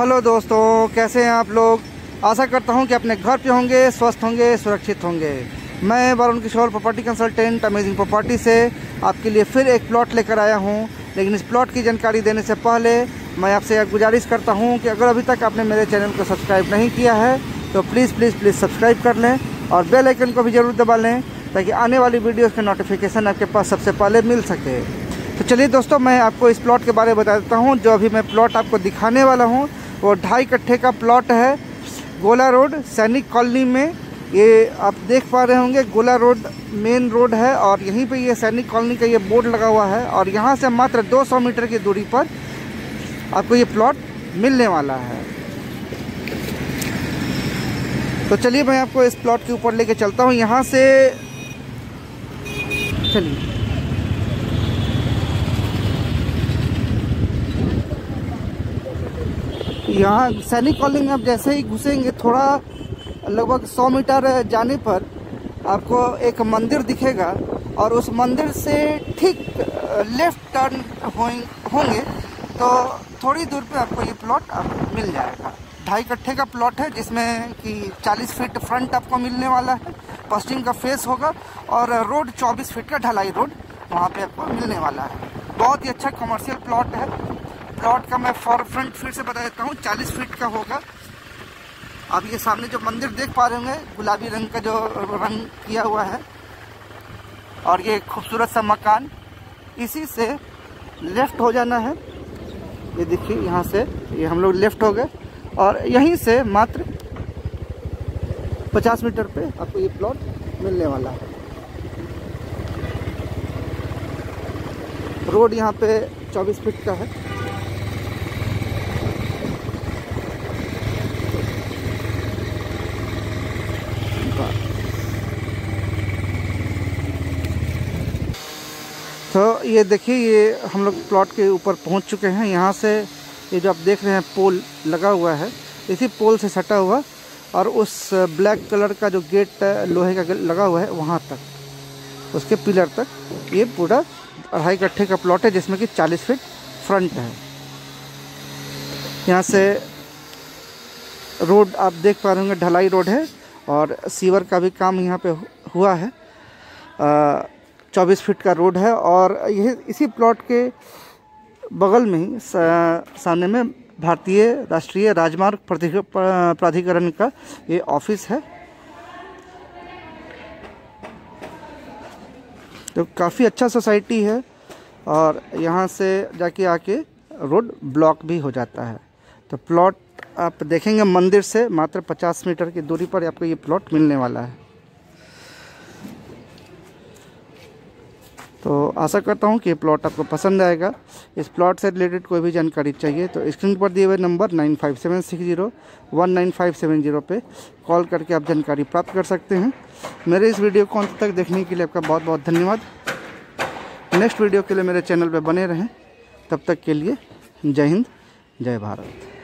Hello दोस्तों, कैसे हैं आप लोग? आशा करता हूँ कि अपने घर पे होंगे, स्वस्थ होंगे, सुरक्षित होंगे। मैं Varun Kishore property consultant amazing property से आपके लिए फिर एक प्लॉट लेकर आया हूँ। लेकिन इस प्लॉट की जानकारी देने से पहले मैं आपसे गुजारिश करता हूँ कि अगर अभी तक आपने मेरे चैनल को सब्सक्राइब नहीं किया है तो प्लीज़ प्लीज़ प्लीज़ सब्सक्राइब कर लें और बेल आइकन को भी ज़रूर दबा लें ताकि आने वाली वीडियोज़ के नोटिफिकेशन आपके पास सबसे पहले मिल सके। तो चलिए दोस्तों, मैं आपको इस प्लॉट के बारे में बता देता हूँ। जो अभी मैं प्लॉट आपको दिखाने वाला हूँ वो ढाई कट्ठे का प्लॉट है गोला रोड, सैनिक कॉलोनी में। ये आप देख पा रहे होंगे, गोला रोड मेन रोड है और यहीं पे ये सैनिक कॉलोनी का ये बोर्ड लगा हुआ है और यहाँ से मात्र 200 मीटर की दूरी पर आपको ये प्लॉट मिलने वाला है। तो चलिए मैं आपको इस प्लॉट के ऊपर लेके चलता हूँ। यहाँ से चलिए। यहाँ सैनिक कॉलोनी में आप जैसे ही घुसेंगे, थोड़ा लगभग 100 मीटर जाने पर आपको एक मंदिर दिखेगा और उस मंदिर से ठीक लेफ़्ट टर्न होंगे तो थोड़ी दूर पे आपको ये प्लॉट आपको मिल जाएगा। ढाई कट्ठे का प्लॉट है, जिसमें कि 40 फीट फ्रंट आपको मिलने वाला है। पश्चिम का फेस होगा और रोड 24 फीट का ढलाई रोड वहाँ पे आपको मिलने वाला है। बहुत ही अच्छा कमर्शियल प्लॉट है। प्लॉट का मैं फॉर फ्रंट फिर से बता देता हूँ 40 फीट का होगा। आप ये सामने जो मंदिर देख पा रहे होंगे, गुलाबी रंग का जो रंग किया हुआ है, और ये खूबसूरत सा मकान। इसी से लेफ़्ट हो जाना है। ये देखिए, यहाँ से ये हम लोग लेफ़्ट हो गए, और यहीं से मात्र 50 मीटर पे आपको ये प्लॉट मिलने वाला है। रोड यहाँ पे 24 फीट का है तो ये देखिए ये हम लोग प्लॉट के ऊपर पहुँच चुके हैं। यहाँ से ये जो आप देख रहे हैं पोल लगा हुआ है। इसी पोल से सटा हुआ और उस ब्लैक कलर का जो गेट लोहे का लगा हुआ है वहाँ तक। उसके पिलर तक ये पूरा अढ़ाई कट्ठे का प्लॉट है जिसमें कि 40 फीट फ्रंट है। यहाँ से रोड आप देख पा रहे होंगे ढलाई रोड है और सीवर का भी काम यहाँ पे हुआ है। आ, चौबीस फीट का रोड है और यह इसी प्लॉट के बगल में ही सामने में भारतीय राष्ट्रीय राजमार्ग प्राधिकरण का ये ऑफ़िस है। तो काफ़ी अच्छा सोसाइटी है और यहाँ से जाके आके रोड ब्लॉक भी हो जाता है। तो प्लॉट आप देखेंगे मंदिर से मात्र 50 मीटर की दूरी पर आपको ये प्लॉट मिलने वाला है। तो आशा करता हूँ कि प्लॉट आपको पसंद आएगा। इस प्लॉट से रिलेटेड कोई भी जानकारी चाहिए तो स्क्रीन पर दिए हुए number nine five seven six zero one nine five seven zero पर कॉल करके आप जानकारी प्राप्त कर सकते हैं। मेरे इस वीडियो को अंत तक देखने के लिए आपका बहुत बहुत धन्यवाद। नेक्स्ट वीडियो के लिए मेरे चैनल पर बने रहें। तब तक के लिए जय हिंद, जय भारत।